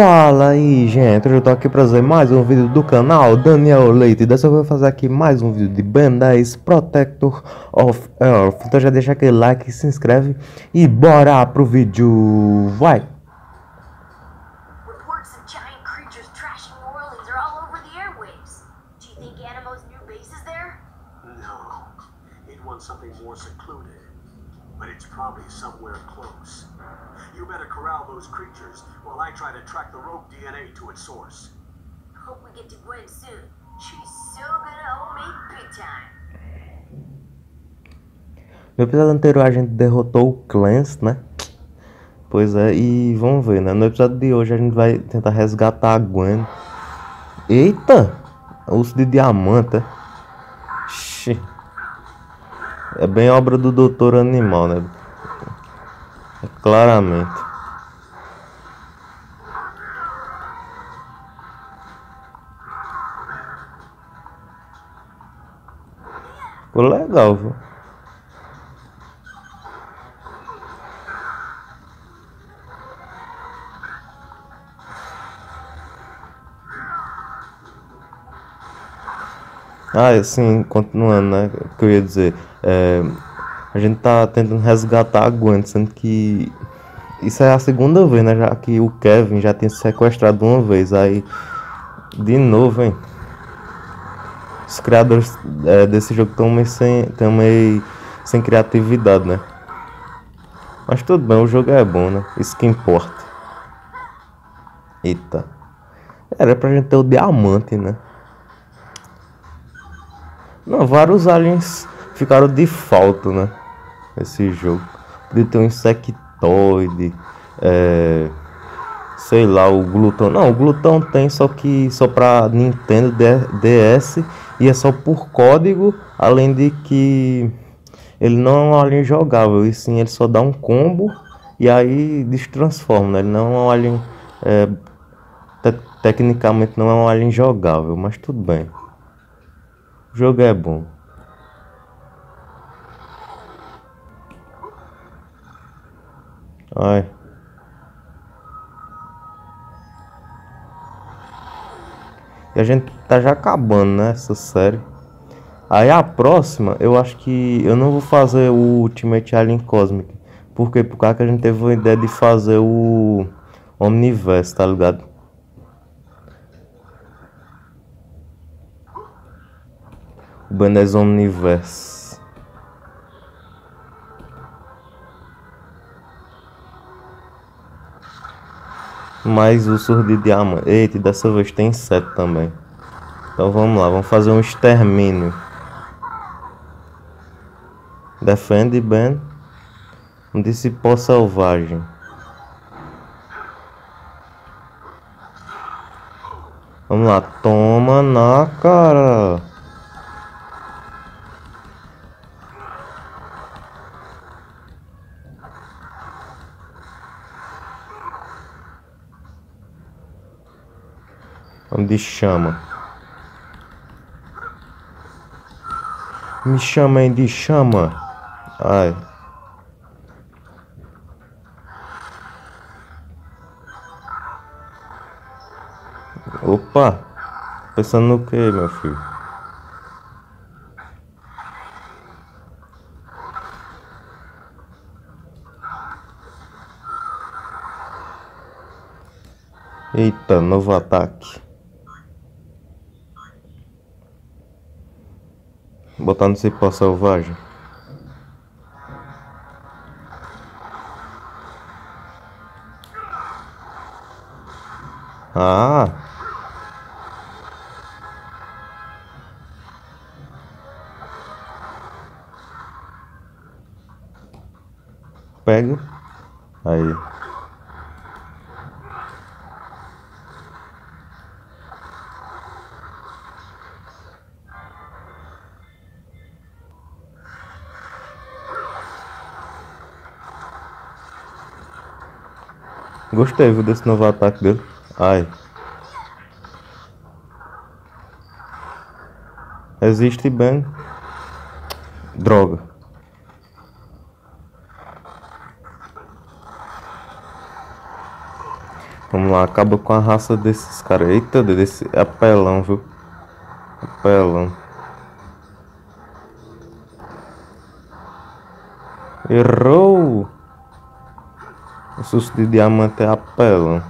Fala aí gente, hoje eu tô aqui pra fazer mais um vídeo do canal Daniel Leite Dessa vez eu vou fazer aqui mais um vídeo de Ben 10 Protector of Earth Então já deixa aquele like, se inscreve e bora pro vídeo, vai! Reports of giant creatures trashing New Orleans are all over the airwaves. Do you think Animo's new base is there? No. He'd want something more secluded. But it's probably somewhere close. You better corral those creatures while I try to track the rogue DNA to its source. Hope we get to Gwen soon. She's so gonna owe me big time. No episódio anterior a gente derrotou o Clance, né? Pois é, e vamos ver, né? No episódio de hoje a gente vai tentar resgatar a Gwen. Eita! Urso de diamante. é? É bem obra do Doutor Animal, né? Claramente. Ficou legal, viu? Ah, assim, continuando, né? O que eu ia dizer. É, a gente tá tentando resgatar a Gwen, sendo que isso é a segunda vez, né? Já que o Kevin já tinha sequestrado uma vez. Aí, de novo, hein? Os criadores é, desse jogo estão meio, sem, tão meio sem criatividade, né? Mas tudo bem, o jogo é bom, né? Isso que importa. Eita. Era pra gente ter o diamante, né? Não, vários aliens ficaram de falta, né? Esse jogo. Podia ter um insectoide, é... sei lá, o glutão. Não, o glutão tem só que só pra Nintendo DS e é só por código, além de que ele não é um alien jogável, e sim ele só dá um combo e aí destransforma, né? Ele não é um alien. É... Te tecnicamente não é um alien jogável, mas tudo bem. O jogo é bom. Ai. E a gente tá já acabando, né? Essa série. Aí a próxima, eu acho que eu não vou fazer o Ultimate Alien Cosmic. Por quê? Por causa que a gente teve a ideia de fazer o Omniverse, tá ligado? O Benes Omniverse. Mais ursos de diamante. Eita, dessa vez tem sete também. Então vamos lá, vamos fazer um extermínio. Defende, Ben. Um discipó selvagem. Vamos lá, toma na cara. Vamos de chama. Me chamem de chama. Ai. Opa! Pensando no que, meu filho? Eita, novo ataque. Botar no cipó selvagem. Ah! Gostei viu, desse novo ataque dele. Ai. Existe bem. Droga. Vamos lá, acaba com a raça desses caras. Eita, desse apelão, viu? Apelão. Errou! O susto de diamante é apelão.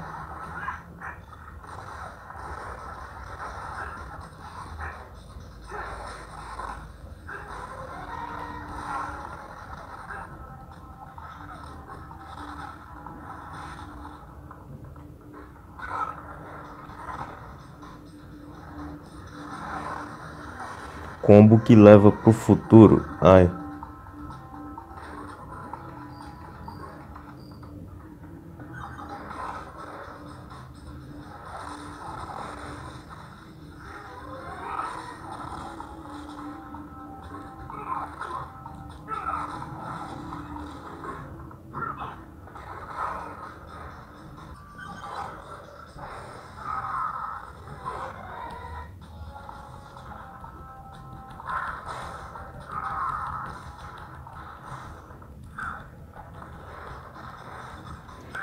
Combo que leva pro futuro. Ai.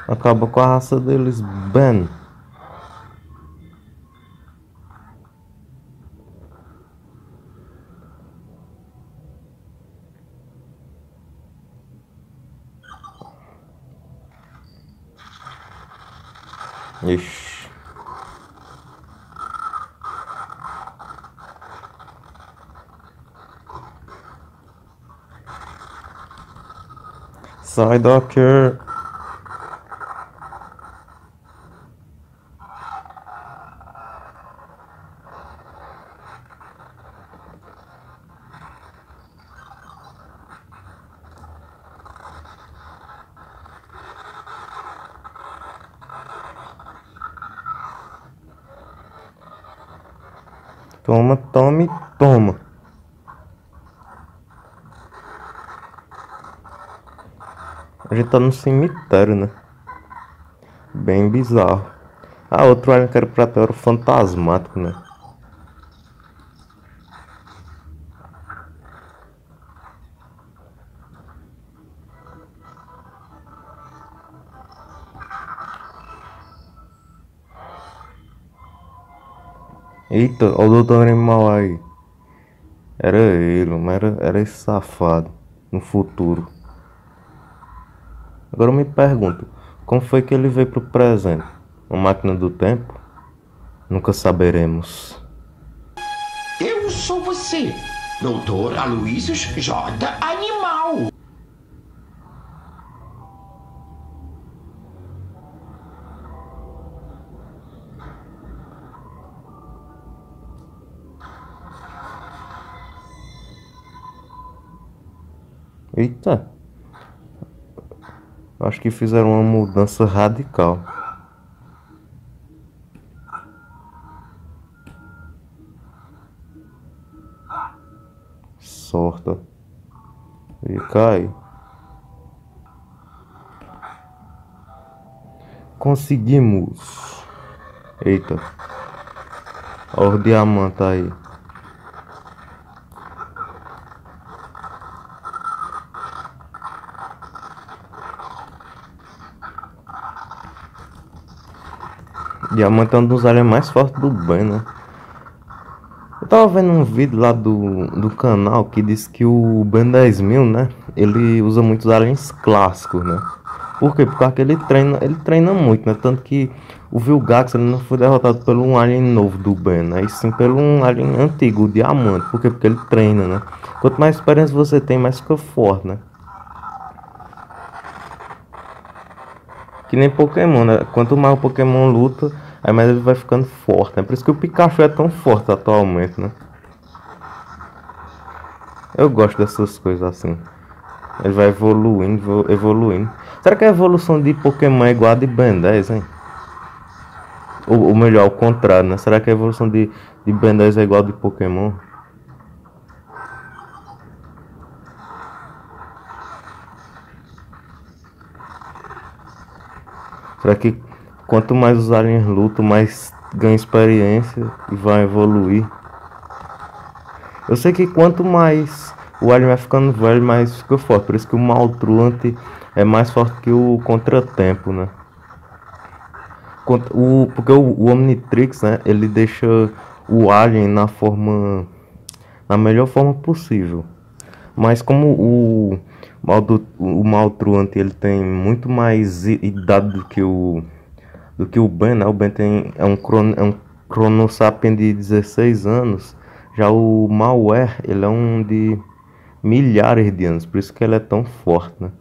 Acaba com a raça deles, Ben. Ixi. Sai daqui. Toma, tome, toma. A tá no cemitério, né? Bem bizarro. Ah, outro alien que era pra ter era o fantasmático, né? Eita, olha o doutor animal aí. Era ele, mas era, era esse safado. No futuro. Agora eu me pergunto, como foi que ele veio pro presente? Uma máquina do tempo? Nunca saberemos. Eu sou você, doutor Aloysius J. Animal. Eita. Acho que fizeram uma mudança radical. Sorta. E cai. Conseguimos. Eita. Olha o diamante aí. Diamante é um dos aliens mais fortes do bem, né? Eu tava vendo um vídeo lá do, do canal que diz que o Ben 10000, né? Ele usa muitos aliens clássicos, né? Por quê? Porque ele treina, ele treina muito, né? Tanto que o Vilgax ele não foi derrotado por um alien novo do Ben, né? E sim pelo um alien antigo, o Diamante. Por quê? Porque ele treina, né? Quanto mais experiência você tem, mais fica forte, né? Que nem Pokémon, né? Quanto mais o Pokémon luta, aí mais ele vai ficando forte, né? Por isso que o Pikachu é tão forte atualmente, né? Eu gosto dessas coisas assim. Ele vai evoluindo, evoluindo. Será que a evolução de Pokémon é igual a de Ben 10, hein? Ou, ou melhor, ao contrário, né? Será que a evolução de, de Ben 10 é igual a de Pokémon? Será que quanto mais os aliens lutam, mais ganham experiência e vão evoluir? Eu sei que quanto mais o alien vai ficando velho, mais fica forte. Por isso que o Maltruante é mais forte que o Contratempo, né? O, porque o, o Omnitrix, né? Ele deixa o Alien na forma. Na melhor forma possível. Mas como o o Maltruante ele tem muito mais idade do que o do que o Ben, né? O Ben tem é um cron, é um de 16 anos. Já o Malware, ele é um de milhares de anos, por isso que ele é tão forte, né?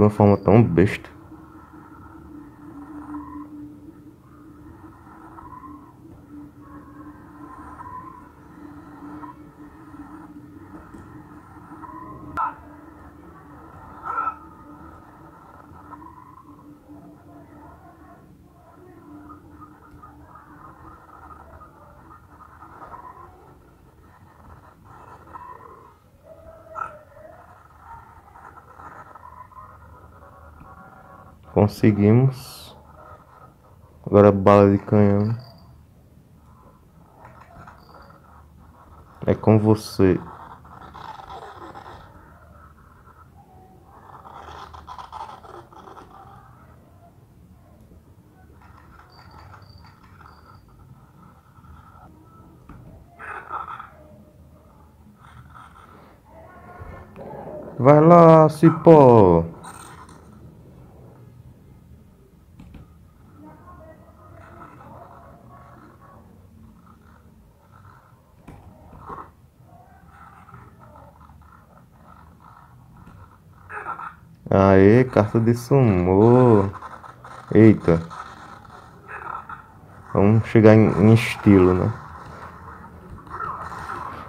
De uma forma tão besta. Conseguimos. Agora bala de canhão. É com você. Vai lá, cipó. Aê, carta de sumô. Eita. Vamos chegar em, em estilo, né?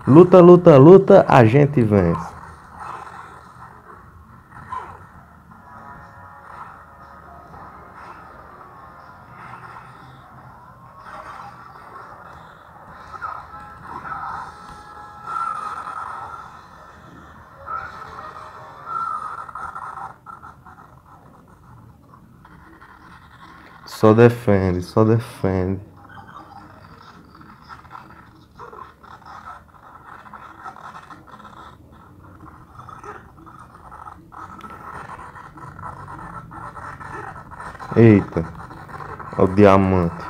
Luta, luta, luta, a gente vence. Só defende, só defende. Eita, o diamante.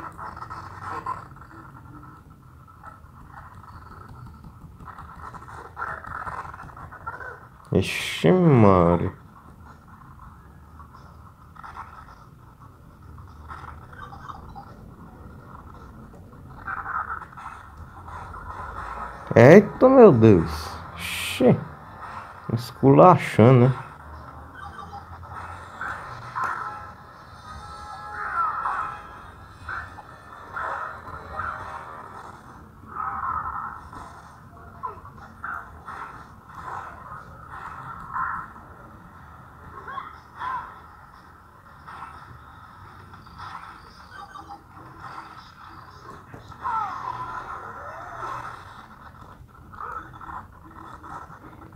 Ixi, Maria. Eita, meu Deus. Xê. Esculachando, né?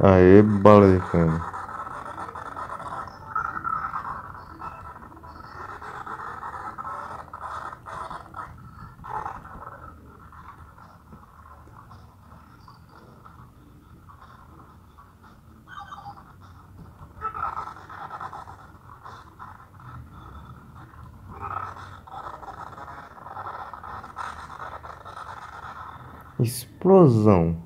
Aê, bala de cana. Explosão.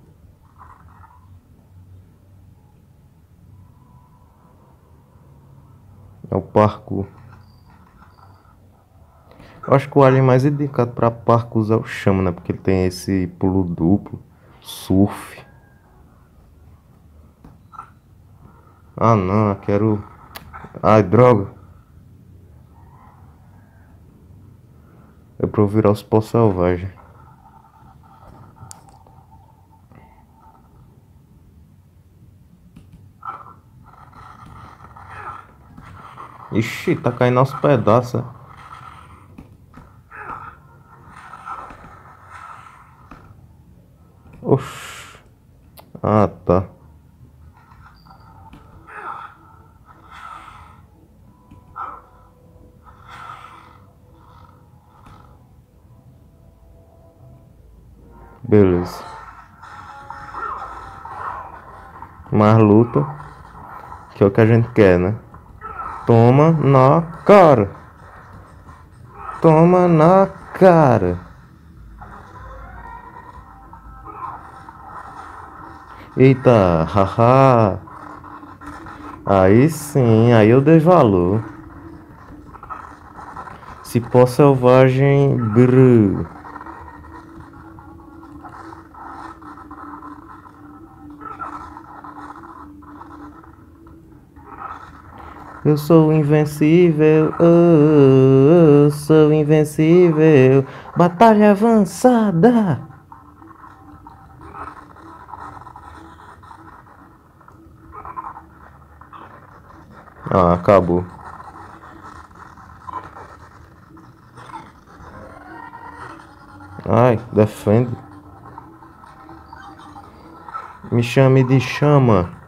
É o parkour. Eu acho que o alien mais indicado para parkour é o chama, né? Porque ele tem esse pulo duplo, surf. Ah não, eu quero. Ai, droga. É pra eu virar os pó selvagem. Ixi, tá caindo aos pedaços. É. Oxi. Ah, tá. Beleza. Mais luta. Que é o que a gente quer, né? Toma na cara. Toma na cara. Eita, haha. Aí sim, aí eu dei valor. Cipó selvagem bru. Eu sou invencível, oh, oh, sou invencível. Batalha avançada. Ah, acabou. Ai, defende. Me chame de chama.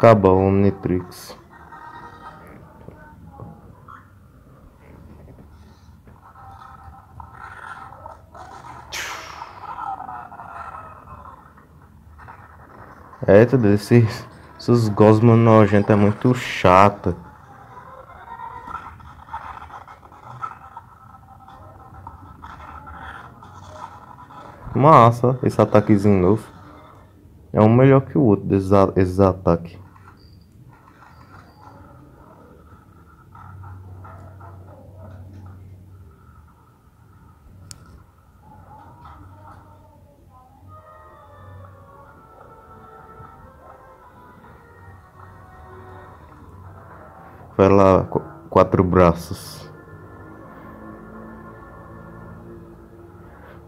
Acaba o Omnitrix. É, tudo esses, esses gosmos nojentos é muito chata. Massa, esse ataquezinho novo. É um melhor que o outro desses, a- esses ataques. Qu- quatro braços.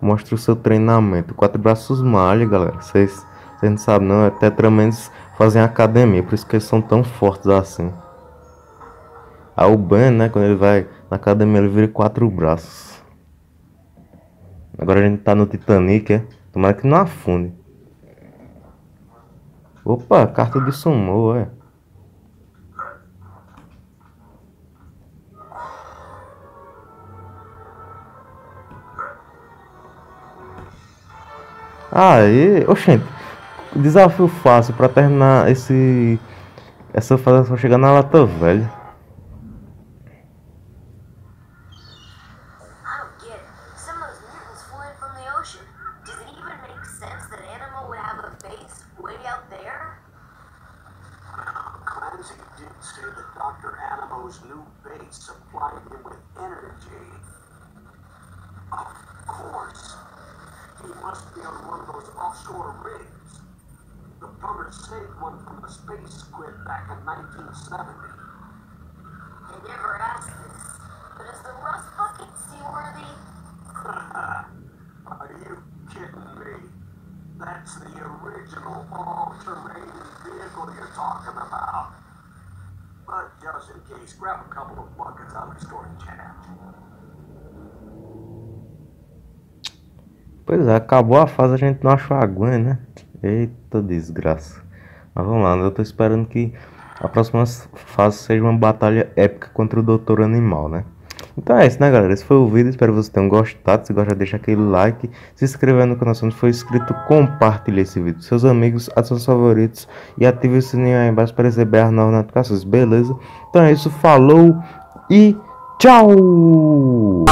Mostra o seu treinamento. Quatro braços malha, galera. Vocês não sabem, não. É Tetramens fazem academia, por isso que eles são tão fortes assim. Aí o Ben, né? Quando ele vai na academia, ele vira quatro braços. Agora a gente tá no Titanic, é? Tomara que não afunde. Opa, carta de sumô, é. Aí, oxente, desafio fácil pra terminar esse. Essa fase só chegar na lata velha. All-terrain vehicle you're talking about. But just in case, grab a couple of buckets out of the storage hatch. Pois é, acabou a fase, a gente não achou a Gwen, né? Eita desgraça. Mas vamos lá, eu tô esperando que a próxima fase seja uma batalha épica contra o Doutor Animal, né? Então é isso, né, galera? Esse foi o vídeo. Espero que vocês tenham gostado. Se gostar, deixa aquele like. Se inscrever no canal se não for inscrito. Compartilhe esse vídeo com seus amigos, a seus favoritos. E ative o sininho aí embaixo para receber as novas notificações. Beleza? Então é isso. Falou e tchau!